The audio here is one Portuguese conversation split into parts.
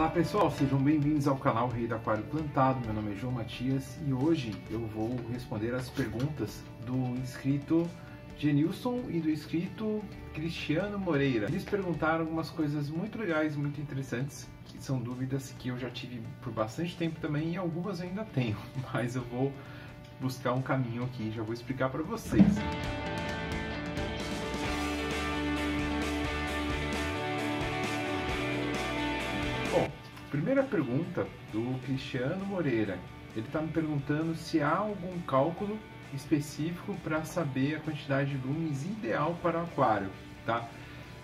Olá pessoal, sejam bem-vindos ao canal Rei do Aquário Plantado. Meu nome é João Matias e hoje eu vou responder as perguntas do inscrito Genilson e do inscrito Cristiano Moreira. Eles perguntaram algumas coisas muito legais, muito interessantes, que são dúvidas que eu já tive por bastante tempo também e algumas ainda tenho, mas eu vou buscar um caminho aqui e já vou explicar para vocês. Bom, primeira pergunta do Cristiano Moreira. Ele está me perguntando se há algum cálculo específico para saber a quantidade de lumes ideal para o aquário, tá?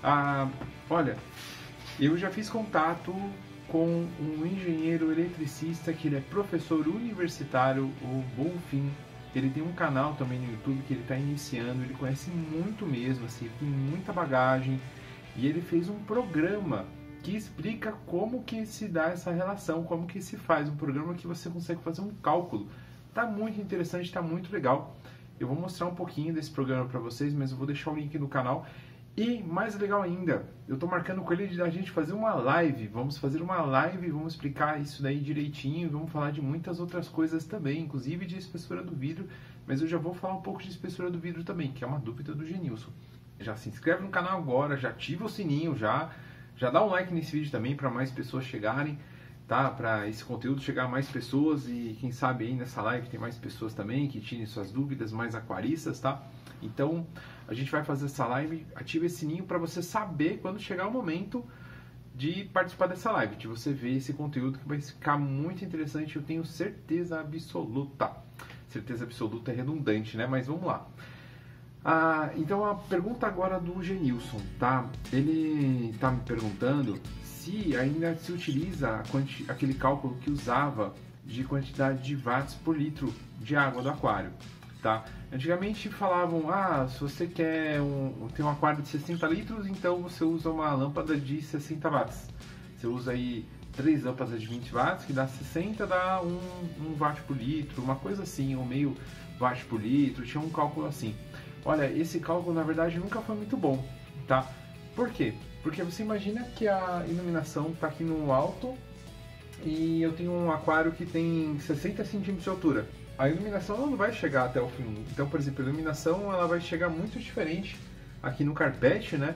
Ah, olha, eu já fiz contato com um engenheiro eletricista que ele é professor universitário, o Bonfim. Ele tem um canal também no YouTube que ele está iniciando, ele conhece muito mesmo, assim, tem muita bagagem e ele fez um programa que explica como que se dá essa relação, como que se faz um programa que você consegue fazer um cálculo. Tá muito interessante, tá muito legal. Eu vou mostrar um pouquinho desse programa para vocês, mas eu vou deixar o link no canal. E mais legal ainda, eu tô marcando com ele de a gente fazer uma live. Vamos fazer uma live, vamos explicar isso daí direitinho, vamos falar de muitas outras coisas também, inclusive de espessura do vidro, mas eu já vou falar um pouco de espessura do vidro também, que é uma dúvida do Genilson. Já se inscreve no canal agora, já ativa o sininho já já dá um like nesse vídeo também para mais pessoas chegarem, tá? Para esse conteúdo chegar a mais pessoas e quem sabe aí nessa live tem mais pessoas também que tirem suas dúvidas, mais aquaristas, tá? Então a gente vai fazer essa live, ativa esse sininho para você saber quando chegar o momento de participar dessa live, de você ver esse conteúdo que vai ficar muito interessante, eu tenho certeza absoluta. Certeza absoluta é redundante, né? Mas vamos lá. Ah, então a pergunta agora do Genilson, tá? Ele está me perguntando se ainda se utiliza aquele cálculo que usava de quantidade de watts por litro de água do aquário, tá? Antigamente falavam, ah, se você quer um, ter um aquário de 60 litros, então você usa uma lâmpada de 60 watts. Você usa aí três lâmpadas de 20 watts, que dá 60, dá um, um watt por litro, uma coisa assim, ou meio watt por litro, tinha um cálculo assim. Olha, esse cálculo na verdade nunca foi muito bom, tá? Por quê? Porque você imagina que a iluminação está aqui no alto e eu tenho um aquário que tem 60 centímetros de altura. A iluminação não vai chegar até o fim. Então, por exemplo, a iluminação ela vai chegar muito diferente aqui no carpete, né?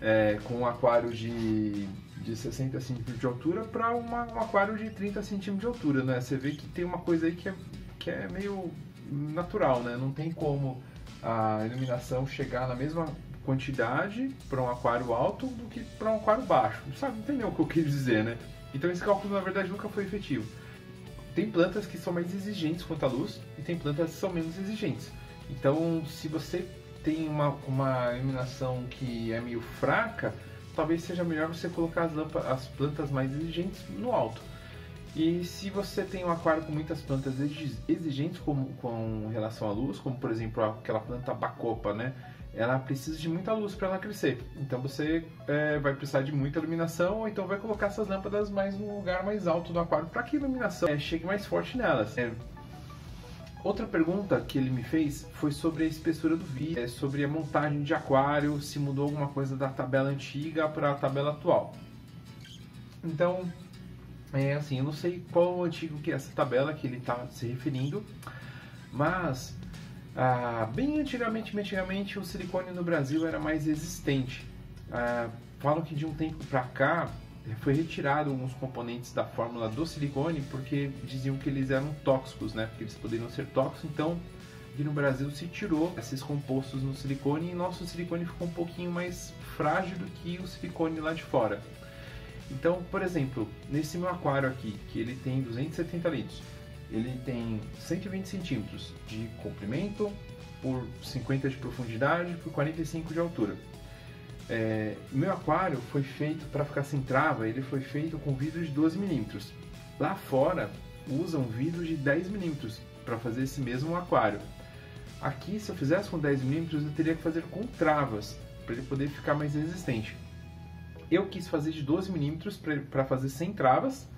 É, com um aquário de, de 60 centímetros de altura para um aquário de 30 centímetros de altura, né? Você vê que tem uma coisa aí que é, que é meio natural, né? Não tem como a iluminação chegar na mesma quantidade para um aquário alto do que para um aquário baixo. Sabe, entendeu o que eu quis dizer, né? Então esse cálculo na verdade nunca foi efetivo. Tem plantas que são mais exigentes quanto à luz e tem plantas que são menos exigentes. Então, se você tem uma, uma iluminação que é meio fraca, talvez seja melhor você colocar as, as plantas mais exigentes no alto. E se você tem um aquário com muitas plantas exigentes com, com relação à luz, como por exemplo aquela planta bacopa, né? Ela precisa de muita luz para ela crescer. Então você é, vai precisar de muita iluminação, ou então vai colocar essas lâmpadas mais no lugar mais alto do aquário para que a iluminação é, chegue mais forte nelas. É. Outra pergunta que ele me fez foi sobre a espessura do vidro, é sobre a montagem de aquário, se mudou alguma coisa da tabela antiga para a tabela atual. Então, é assim, eu não sei qual antigo que é essa tabela que ele está se referindo, mas ah, bem antigamente, antigamente o silicone no Brasil era mais resistente. Ah, falam que de um tempo para cá foi retirado alguns componentes da fórmula do silicone porque diziam que eles eram tóxicos, né? Porque eles poderiam ser tóxicos, então aqui no Brasil se tirou esses compostos no silicone e nosso silicone ficou um pouquinho mais frágil do que o silicone lá de fora. Então, por exemplo, nesse meu aquário aqui, que ele tem 270 litros, ele tem 120 centímetros de comprimento por 50 de profundidade por 45 de altura. É, meu aquário foi feito para ficar sem trava, ele foi feito com vidro de 12 milímetros. Lá fora usam vidro de 10 milímetros para fazer esse mesmo aquário. Aqui, se eu fizesse com 10 milímetros, eu teria que fazer com travas para ele poder ficar mais resistente. Eu quis fazer de 12 milímetros para fazer sem travas.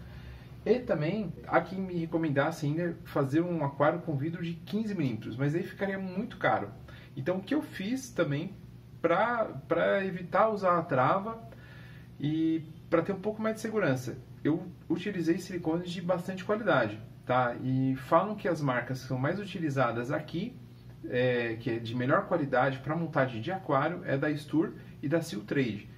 E também, há quem me recomendasse ainda fazer um aquário com vidro de 15 milímetros, mas aí ficaria muito caro. Então, o que eu fiz também para evitar usar a trava e para ter um pouco mais de segurança, eu utilizei silicones de bastante qualidade, tá? E falam que as marcas que são mais utilizadas aqui, é, que é de melhor qualidade para montagem de aquário, é da Stur e da Seal Trade.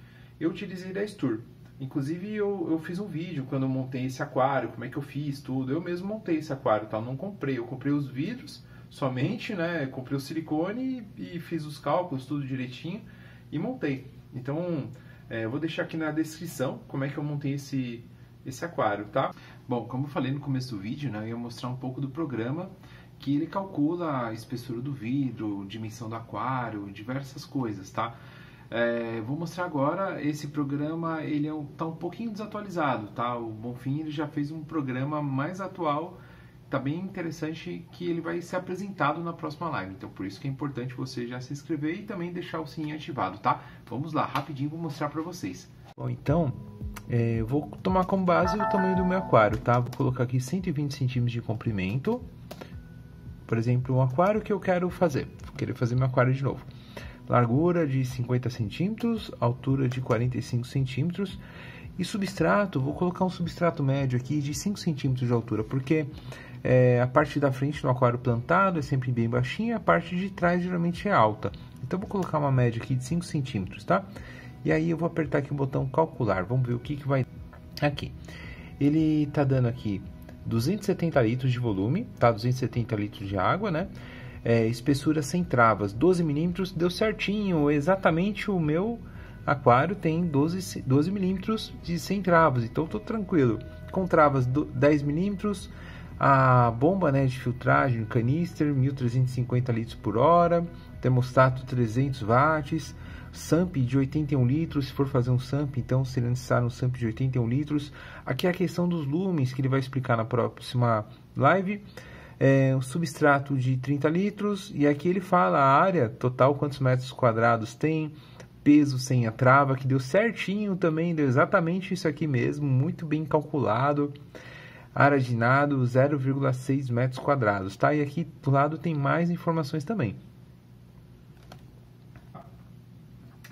Eu utilizei da Stur. Inclusive eu, eu fiz um vídeo quando eu montei esse aquário, como é que eu fiz tudo. Eu mesmo montei esse aquário, tá? Não comprei, eu comprei os vidros somente, né? Comprei o silicone e, e fiz os cálculos, tudo direitinho e montei. Então, é, eu vou deixar aqui na descrição como é que eu montei esse, esse aquário, tá? Bom, como eu falei no começo do vídeo, né? Eu ia mostrar um pouco do programa que ele calcula a espessura do vidro, dimensão do aquário, diversas coisas, tá? É, vou mostrar agora, esse programa ele é um, tá um pouquinho desatualizado, tá? O Bonfim ele já fez um programa mais atual, tá bem interessante que ele vai ser apresentado na próxima live. Então por isso que é importante você já se inscrever e também deixar o sininho ativado, tá? Vamos lá, rapidinho vou mostrar para vocês. Bom, então é, eu vou tomar como base o tamanho do meu aquário, tá? Vou colocar aqui 120 centímetros de comprimento. Por exemplo, um aquário que eu quero fazer. Vou querer fazer meu aquário de novo largura de 50 centímetros, altura de 45 centímetros e substrato, vou colocar um substrato médio aqui de 5 centímetros de altura, porque é, a parte da frente no aquário plantado é sempre bem baixinha, a parte de trás geralmente é alta. Então vou colocar uma média aqui de 5 centímetros, tá? E aí eu vou apertar aqui o botão calcular, vamos ver o que, que vai aqui. Ele está dando aqui 270 litros de volume, tá? 270 litros de água, né? É, espessura sem travas, 12 milímetros, deu certinho, exatamente o meu aquário tem 12, 12 milímetros de sem travas, então estou tranquilo. Com travas 10 milímetros, a bomba né, de filtragem, canister, 1350 litros por hora, termostato 300 watts, SAMP de 81 litros, se for fazer um SAMP, então seria necessário um SAMP de 81 litros. Aqui é a questão dos lumens, que ele vai explicar na próxima live é, um substrato de 30 litros e aqui ele fala a área total, quantos metros quadrados tem, peso sem a trava, que deu certinho também, deu exatamente isso aqui mesmo, muito bem calculado. Área de nado 0,6 metros quadrados, tá? E aqui do lado tem mais informações também.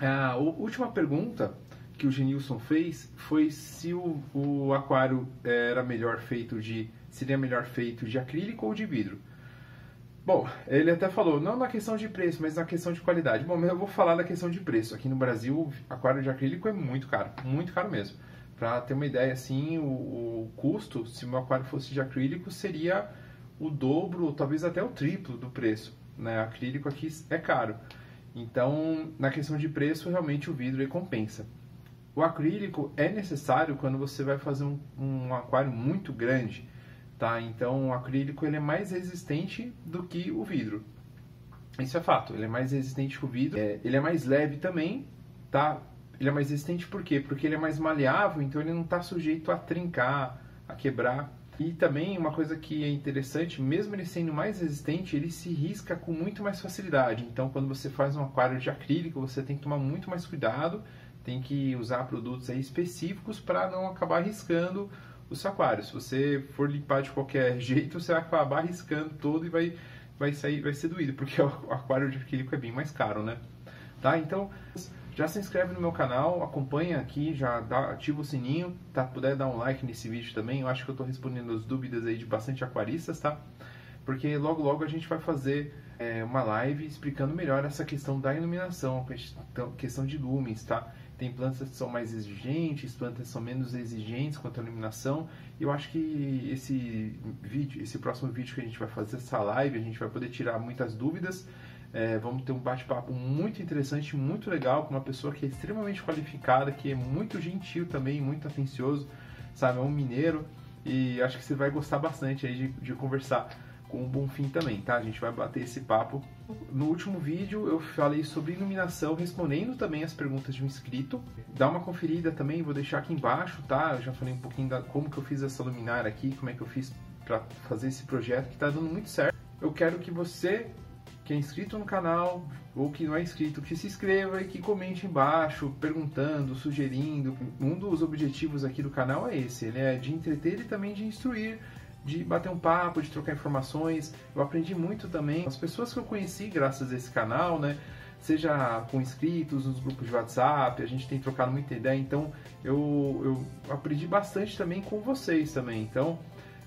A última pergunta que o Genilson fez foi se o, o aquário era melhor feito de seria melhor feito de acrílico ou de vidro. Bom, ele até falou, não na questão de preço, mas na questão de qualidade. Bom, eu vou falar da questão de preço. Aqui no Brasil, aquário de acrílico é muito caro, muito caro mesmo. Para ter uma ideia, assim, o, o, custo, se meu aquário fosse de acrílico, seria o dobro, talvez até o triplo do preço. Né? Acrílico aqui é caro. Então, na questão de preço, realmente o vidro compensa. O acrílico é necessário quando você vai fazer um, um aquário muito grande tá? Então o acrílico ele é mais resistente do que o vidro. Isso é fato, ele é mais resistente que o vidro. É, ele é mais leve também, tá? Ele é mais resistente por quê? Porque ele é mais maleável, então ele não está sujeito a trincar, a quebrar. E também uma coisa que é interessante, mesmo ele sendo mais resistente, ele se risca com muito mais facilidade. Então, quando você faz um aquário de acrílico, você tem que tomar muito mais cuidado, tem que usar produtos específicos para não acabar riscando o seu aquário. Se você for limpar de qualquer jeito, você vai acabar riscando todo e vai, vai, sair, vai ser doído, porque o aquário de acrílico é bem mais caro, né? Tá? Então, já se inscreve no meu canal, acompanha aqui, já dá, ativa o sininho, tá? Puder dar um like nesse vídeo também, eu acho que eu estou respondendo as dúvidas aí de bastante aquaristas, tá? Porque logo logo a gente vai fazer é, uma live explicando melhor essa questão da iluminação, questão, questão de lumens, tá? Tem plantas que são mais exigentes, plantas que são menos exigentes quanto à iluminação. Eu acho que esse vídeo, esse próximo vídeo que a gente vai fazer, essa live, a gente vai poder tirar muitas dúvidas. É, vamos ter um bate-papo muito interessante, muito legal, com uma pessoa que é extremamente qualificada, que é muito gentil também, muito atencioso, sabe? É um mineiro. E acho que você vai gostar bastante aí de, de conversar com o Bonfim também, tá? A gente vai bater esse papo. No último vídeo eu falei sobre iluminação, respondendo também as perguntas de um inscrito. Dá uma conferida também, vou deixar aqui embaixo, tá? Eu já falei um pouquinho da como que eu fiz essa luminária aqui, como é que eu fiz para fazer esse projeto que tá dando muito certo. Eu quero que você que é inscrito no canal ou que não é inscrito, que se inscreva e que comente embaixo, perguntando, sugerindo. Um dos objetivos aqui do canal é esse, ele é de entreter e também de instruir de bater um papo, de trocar informações. Eu aprendi muito também. As pessoas que eu conheci graças a esse canal, né? seja com inscritos nos grupos de WhatsApp, a gente tem trocado muita ideia, então eu, eu aprendi bastante também com vocês também. Então,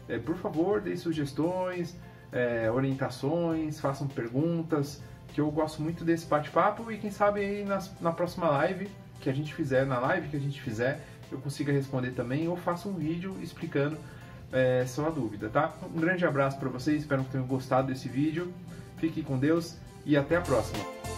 é, por favor, dê sugestões, é, orientações, façam perguntas, que eu gosto muito desse bate-papo e quem sabe aí nas, na próxima live que a gente fizer, na live que a gente fizer, eu consiga responder também ou faça um vídeo explicando é, sua dúvida, tá? Um grande abraço para vocês, espero que tenham gostado desse vídeo. Fique com Deus e até a próxima.